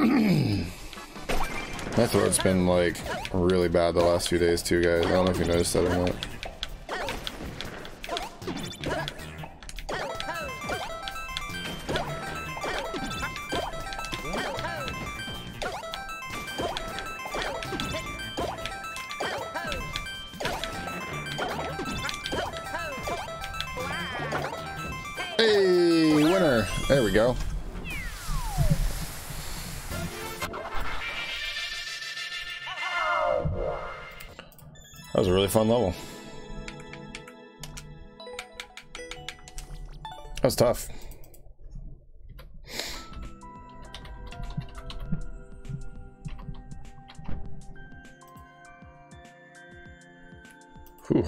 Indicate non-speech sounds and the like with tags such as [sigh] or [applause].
[clears throat] My throat's been like really bad the last few days too, guys. I don't know if you noticed that or not. Hey, winner. There we go. That was a really fun level. That was tough. Whew.